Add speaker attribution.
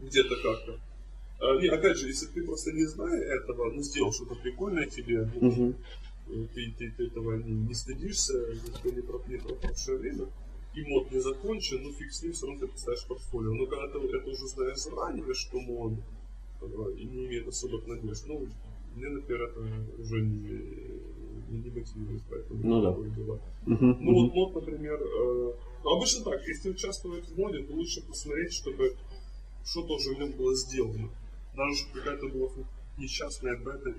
Speaker 1: Где-то как-то. А, не, опять же, если ты просто не зная этого, ну сделал что-то прикольное тебе, ну,
Speaker 2: Мгм.
Speaker 1: ты, ты, ты этого не, не стыдишься, никто не, про, не пропавшее время, и мод не закончен, ну фиг с ним, все равно ты представишь портфолио. Но когда ты это уже знаешь заранее, что мод, э, и не имеет особых надежд, ну, мне, например, это уже не, не, мотивирует, поэтому
Speaker 2: Ну да.
Speaker 1: дела.
Speaker 2: Мгм.
Speaker 1: Ну вот мод, например, э, ну, обычно так, если участвовать в моде, то лучше посмотреть, чтобы что-то уже в нем было сделано. Даже какая-то была несчастная бета